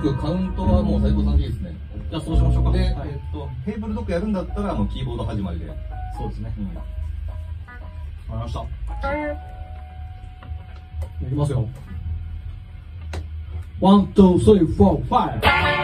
くカウントはもう斉藤さんでいいですね。じゃあそうしましょうか。で、えっと、テーブルドッグやるんだったら、もうキーボード始まりで。そうですね。うん。わかりました。いきますよ。 One、two、three、four、five。